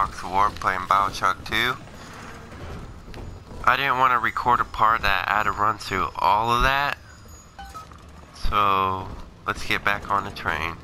Fox War playing Bioshock 2. I didn't want to record a part that I had to run through all of that. So, let's get back on the train.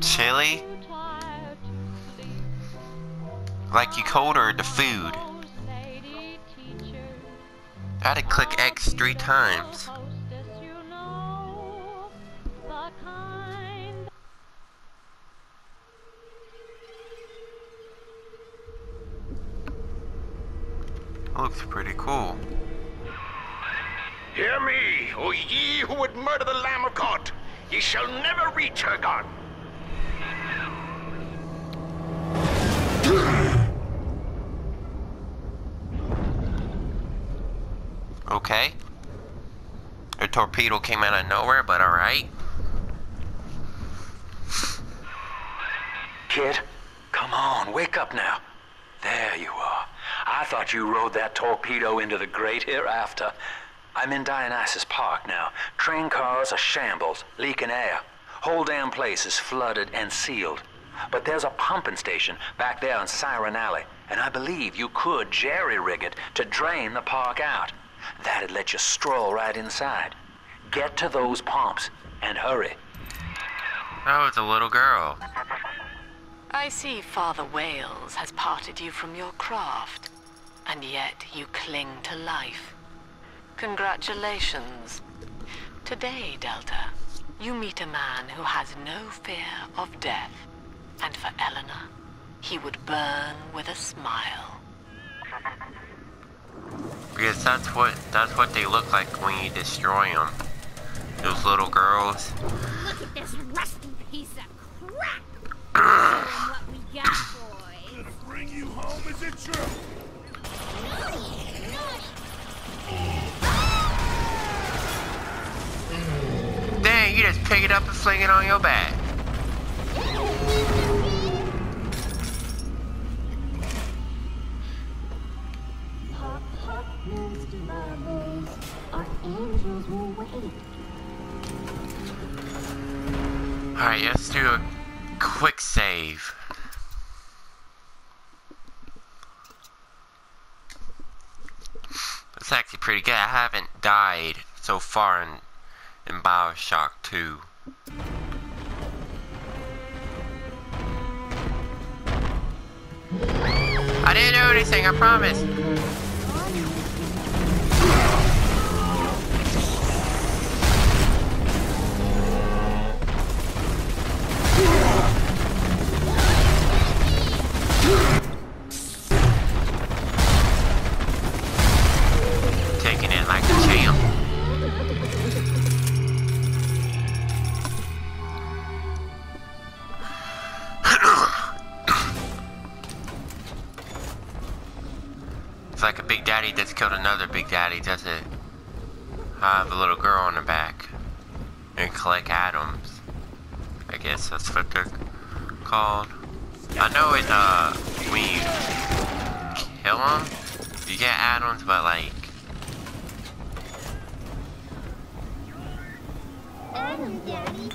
Sleep. Like you cold or the food? I had to click X three times. Looks pretty cool. Hear me, O ye who would murder the Lamb of God. Ye shall never reach her God. Okay. A torpedo came out of nowhere, but alright. Kid, come on, wake up now. There you are. I thought you rode that torpedo into the great hereafter. I'm in Dionysus Park now. Train cars are shambles, leaking air. Whole damn place is flooded and sealed. But there's a pumping station back there on Siren Alley, and I believe you could jerry-rig it to drain the park out. That'd let you stroll right inside. Get to those pumps, and hurry. Oh, was a little girl. I see Father Wales has parted you from your craft, and yet you cling to life. Congratulations. Today, Delta, you meet a man who has no fear of death, and for Eleanor, he would burn with a smile. Because that's what that's what they look like when you destroy them. Those little girls. Look at this rusty piece of crap! What we got, boys. Bring you home, is it true? Dang, you just pick it up and fling it on your back. In Bioshock 2. I didn't do anything, I promise. Big killed another big daddy, does it? I Have a little girl on the back. And collect atoms. I guess that's what they're called. I know it, uh, when you kill them, you get atoms, but like, Adam, Daddy.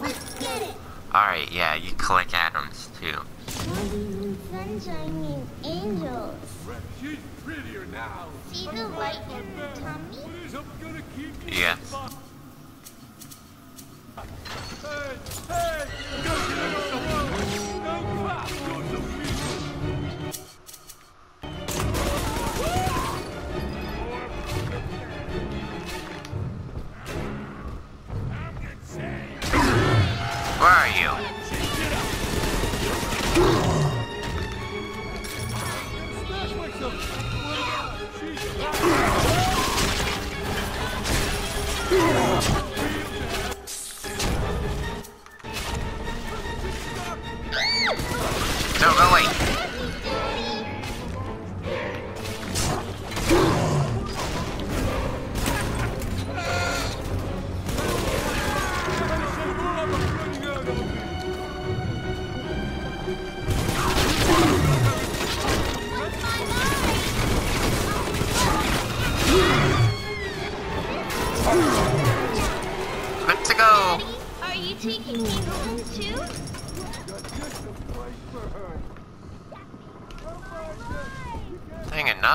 Let's get it. alright, yeah, you collect atoms too. Sunny and sunshine mean angels. She's prettier now. See the light in her tummy? What is up gonna keep me Yes. Hey, hey!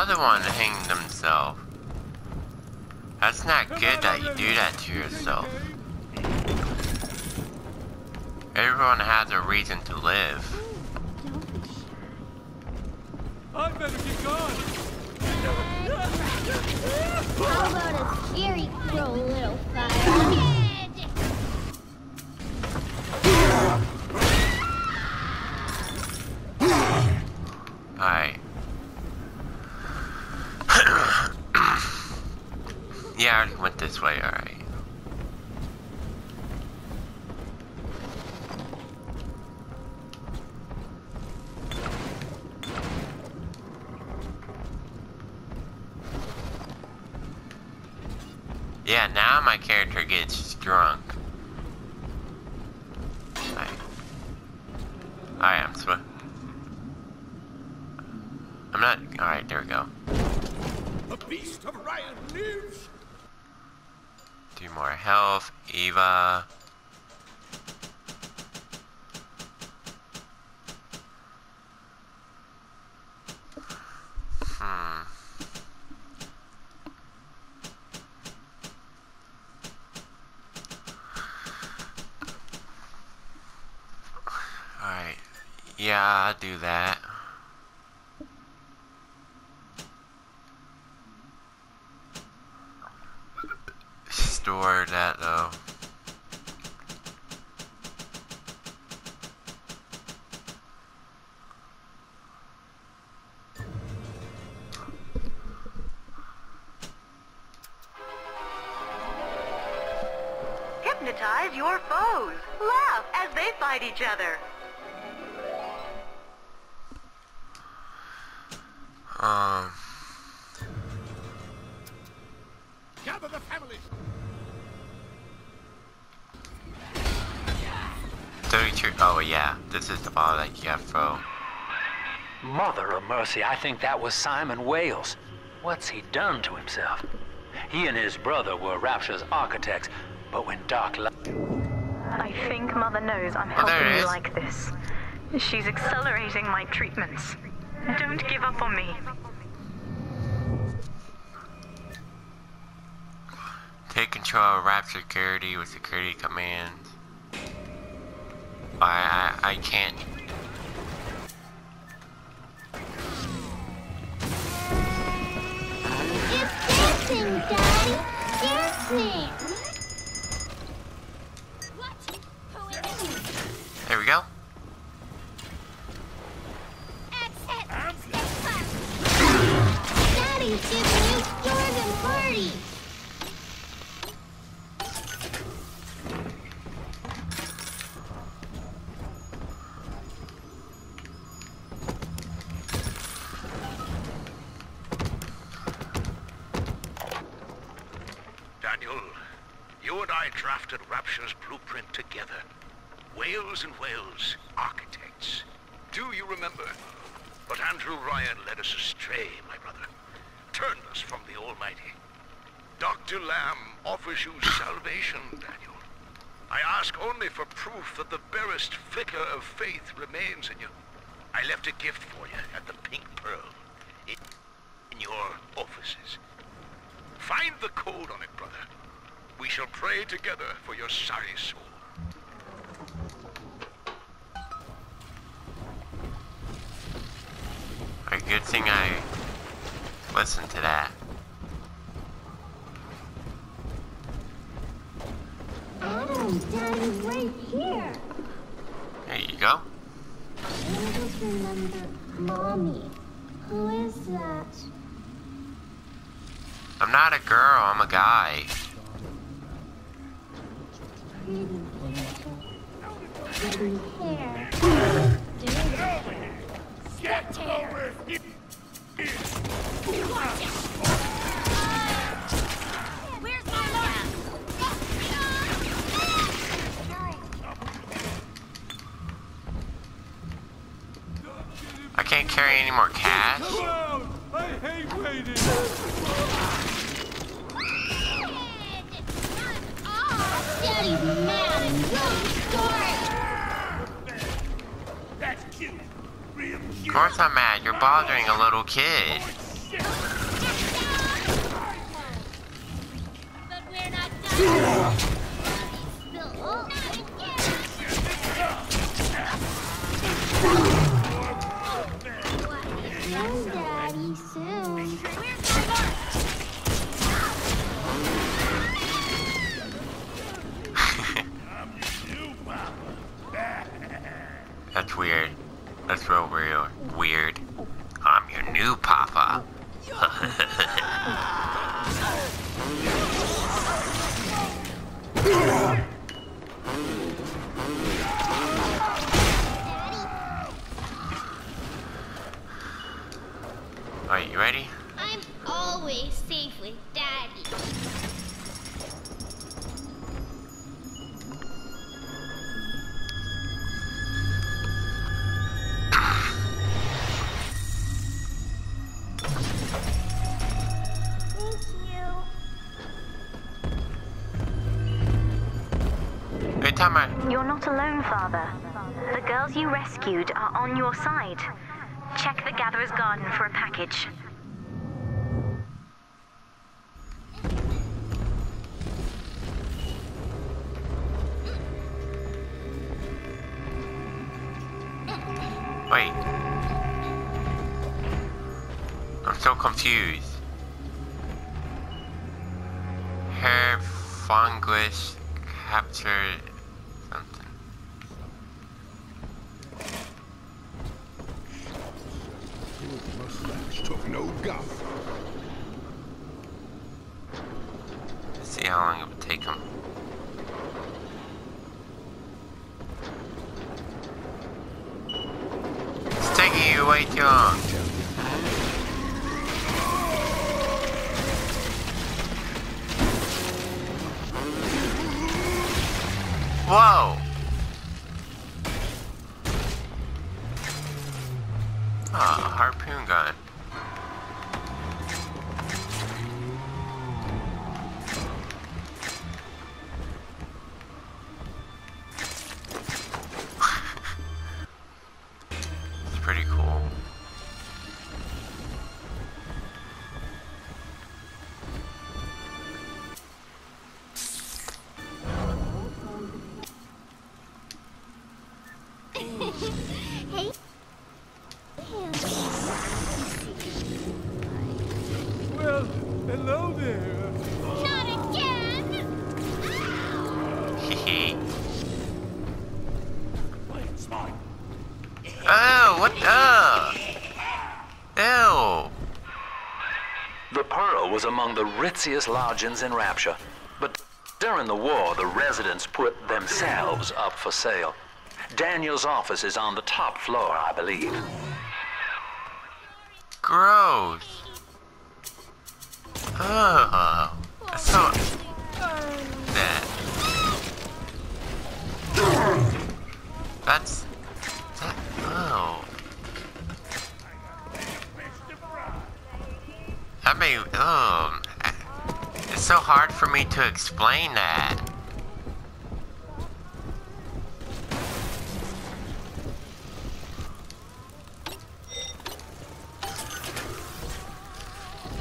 Another one hanged themselves. That's not good that you do that to yourself. Everyone has a reason to live. Be. I better get gone. How about a scary crow, little fire? Alright. Yeah, I already went this way, alright. Yeah, now my character gets drunk. Alright. Alright, I'm sw- I'm not. Alright, there we go. The beast of Ryan lives! More health. Eva. Hmm. Alright. Yeah, I'll do that. Store that though. Hypnotize your foes. Laugh as they fight each other. Ball that you got throw. Mother of mercy, I think that was Simon Wales. What's he done to himself? He and his brother were Rapture's architects, but when Doc left... I think Mother knows I'm there helping you like this. She's accelerating my treatments. Don't give up on me. Take control of Rapture Security with security commands. I I, I can't. Dancing, Daddy! You and I drafted Rapture's blueprint together. Wales and Wales, architects. Do you remember? But Andrew Ryan led us astray, my brother. Turned us from the Almighty. Dr. Lamb offers you salvation, Daniel. I ask only for proof that the barest flicker of faith remains in you. I left a gift for you at the Pink Pearl. In, in your offices. Find the code on it, brother. We shall pray together for your sorry soul. A good thing I listened to that. Oh, Daddy's right here! There you go. I just remember Mommy. Who is that? I'm not a girl. I'm a guy. I can't carry any more cash. Daddy's mad and really sorry! That's cute! Of course I'm mad. You're bothering a little kid. But we're not done. Timer. You're not alone, Father. The girls you rescued are on your side. Check the Gatherer's Garden for a package. Wait. I'm so confused. Taking you way too long. Whoa! Ah, harpoon The? Ew. The Pearl was among the ritziest lodgings in Rapture, but during the war, the residents put themselves up for sale. Daniel's office is on the top floor, I believe. Gross. Ugh. That's so. That. That's. That. Oh. That mean, Oh. It's so hard for me to explain that.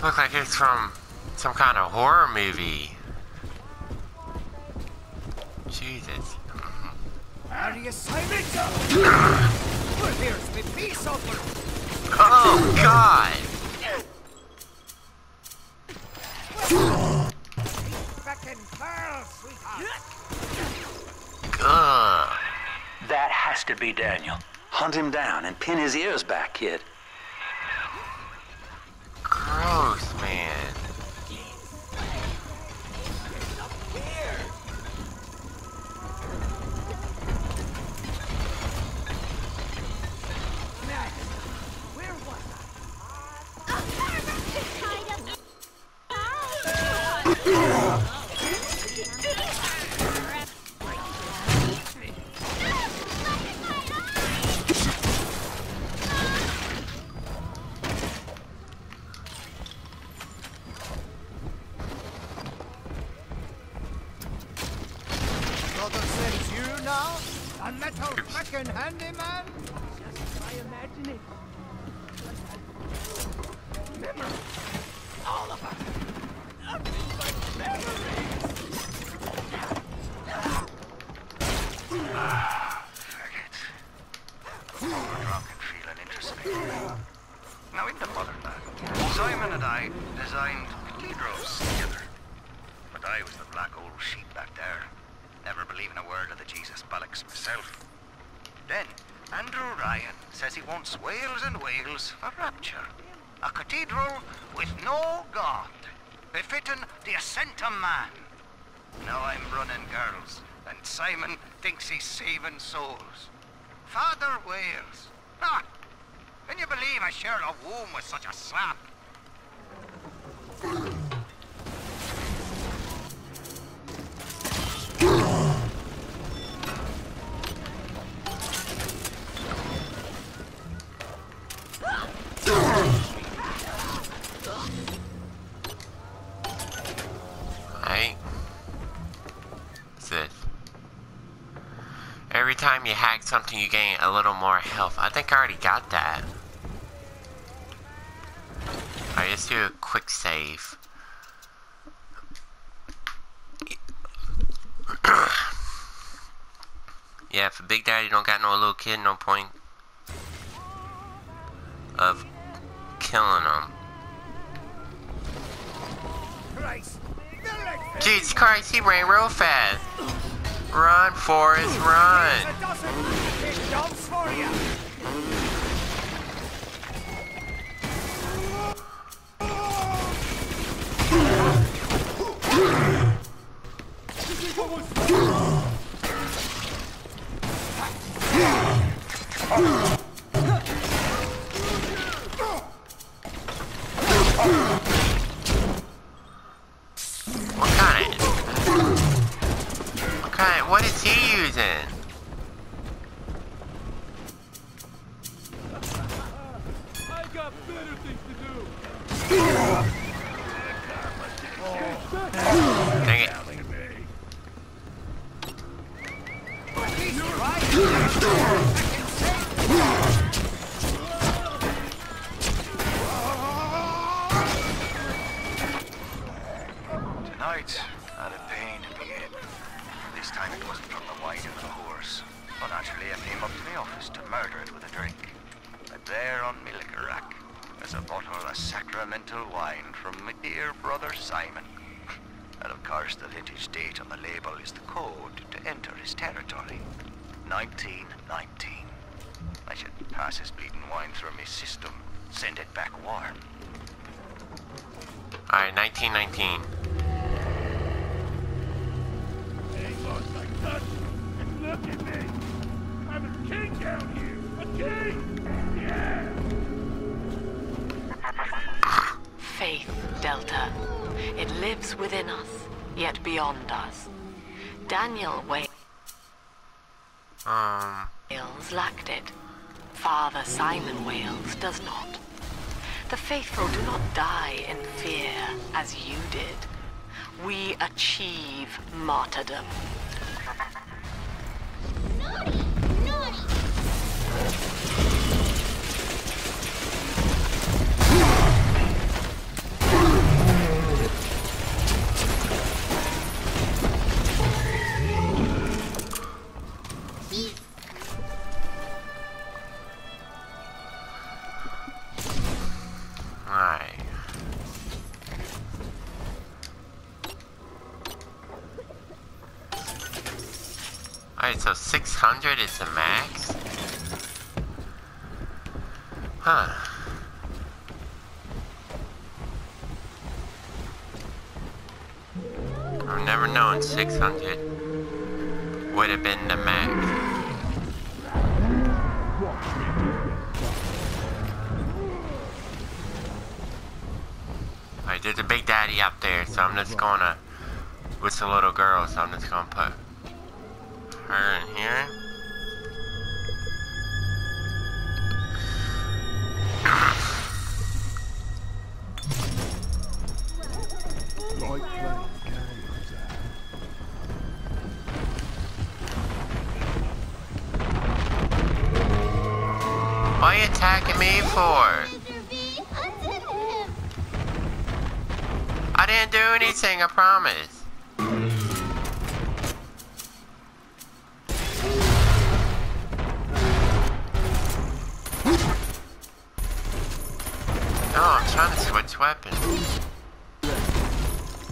Look like it's from some kind of horror movie. Jesus. Are you silent? well, here's me peace offering. Oh God! Pearl. Ugh. That has to be Daniel. Hunt him down and pin his ears back, kid. Handyman? my imagination. All of us. Nothing but memories. Faggot. Drunk and feeling introspective. Now in the motherland, Simon and I designed cathedrals together. But I was the black old sheep back there, never believing a word of the Jesus bollocks myself. Then, Andrew Ryan says he wants Wales Wales for rapture. A cathedral with no God, befitting the ascent of man. Now I'm running girls, and Simon thinks he's saving souls. Father Wales. Ah, can you believe I shared a womb with such a sap? Hack something, you gain a little more health. I think I already got that. Alright, let's do a quick save. yeah, if a Big Daddy don't got no little kid, no point of killing him. Christ. The leg Jesus Christ, he ran real fast. Run, Forrest, run. Faith, Delta. It lives within us, yet beyond us. Daniel um. Wales um. lacked it. Father Simon Wales does not. The faithful do not die in fear as you did. We achieve martyrdom. 600 is the max? Huh. I've never known 600 would have been the max. Alright, there's a big daddy up there, so I'm just gonna, with the little girl, so I'm just gonna put her in here.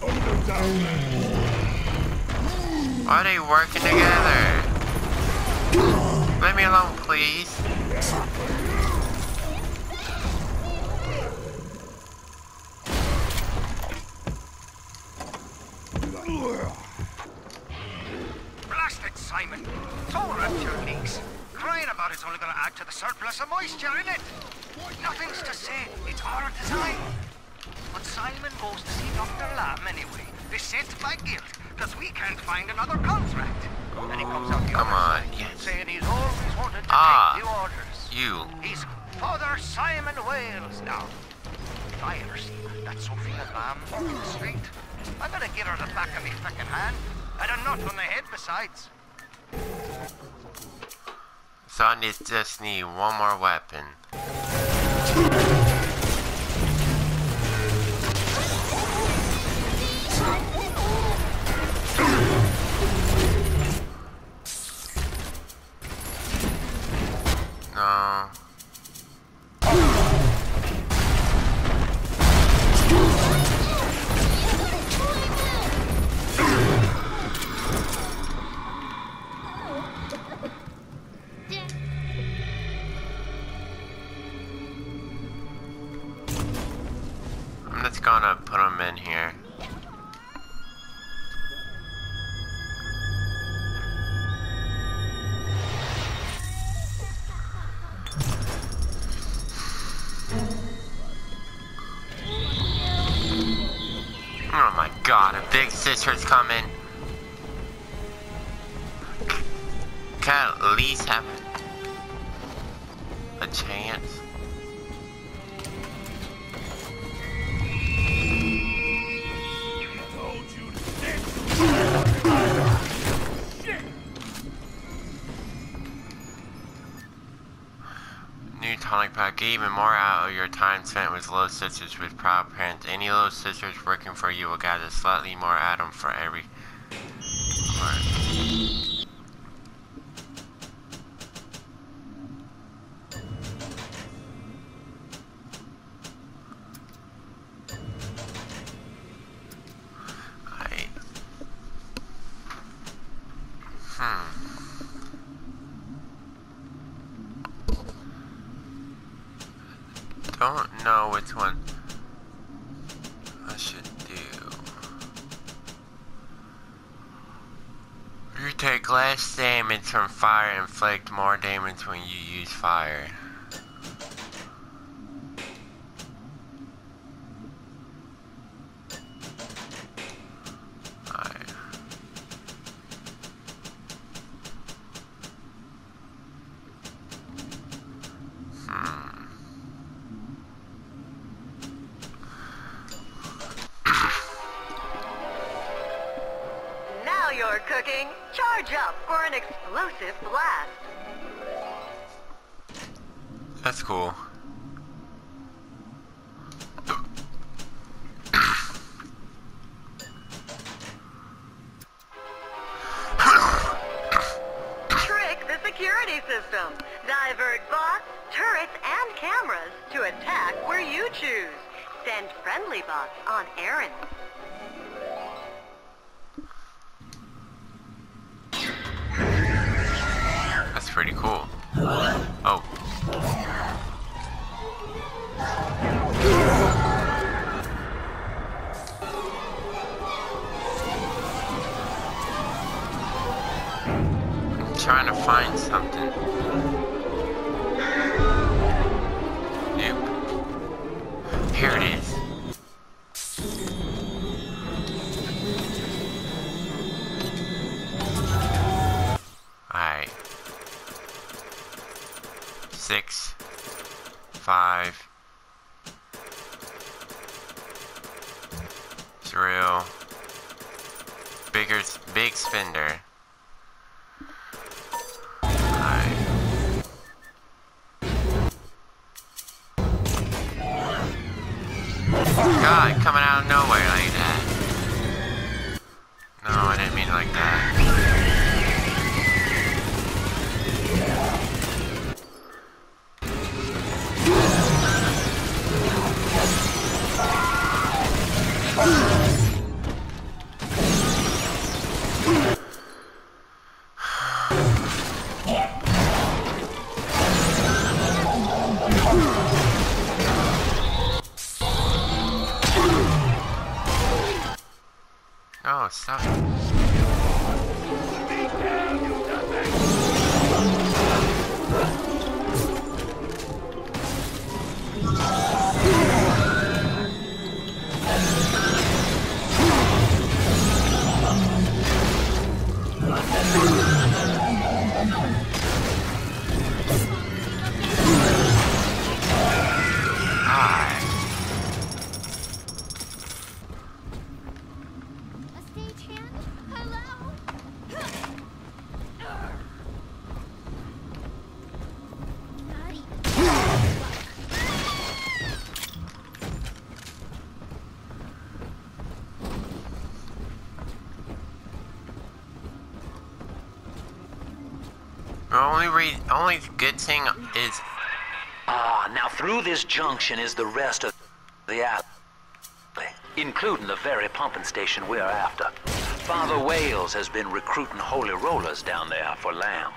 Odo down there. Why are they working together? Let me alone, please. Blast it, Simon. Tore up your leaks. Crying about it's only to add to the surplus of moisture in it. Nothing's to say. It's our design. But Simon goes to see Dr. Lamb anyway, beset by guilt, because we can't find another contract. And he comes out Come on, yes. saying he's always wanted to Ah. take the orders. You. He's Father Simon Wales now. If I ever see that Sophia Lamb in the street, I'm gonna give her the back of me frickin' hand. And a nut on the head besides. So I just need one more weapon. No. God, a big sister's coming. Can I at least have a chance? Get even more out of your time spent with Little Sisters with proud parents. Any Little Sisters working for you will gather slightly more atom for every I. Hmm. Don't know which one I should do. You take less damage from fire and inflict more damage when you use fire. System. Divert bots, turrets, and cameras to attack where you choose. Send friendly bots on errands. Find something. Nope. Here it is. Alright. Six. Five. Drill. Bigger, big spender. God, coming out of nowhere only only good thing is Ah, now through this junction is the rest of the alley, including the very pumping station we're after. Father Wales has been recruiting holy rollers down there for lamb.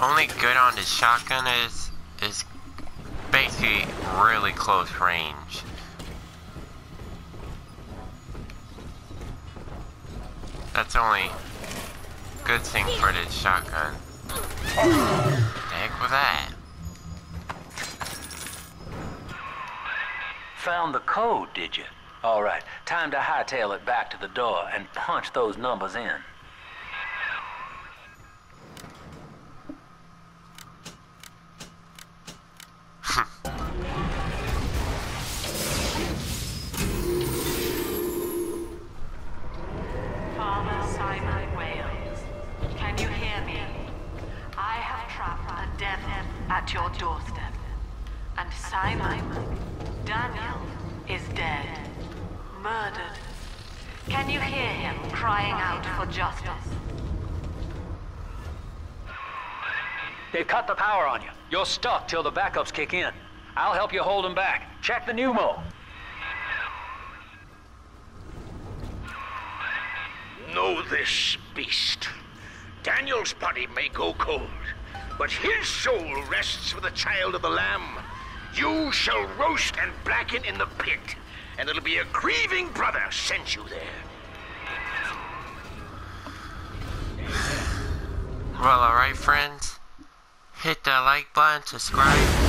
only good on this shotgun is is basically really close range. That's only good thing for this shotgun. The heck with that? Found the code, did you? All right, time to hightail it back to the door and punch those numbers in. Your doorstep. And Simon, Daniel, is dead. Murdered. Can you hear him crying out for justice? They've cut the power on you. You're stuck till the backups kick in. I'll help you hold them back. Check the pneumo. Know this, beast. Daniel's body may go cold, but his soul rests with the child of the Lamb. You shall roast and blacken in the pit, and it'll be a grieving brother sent you there. Well, alright, friends. Hit that like button, subscribe,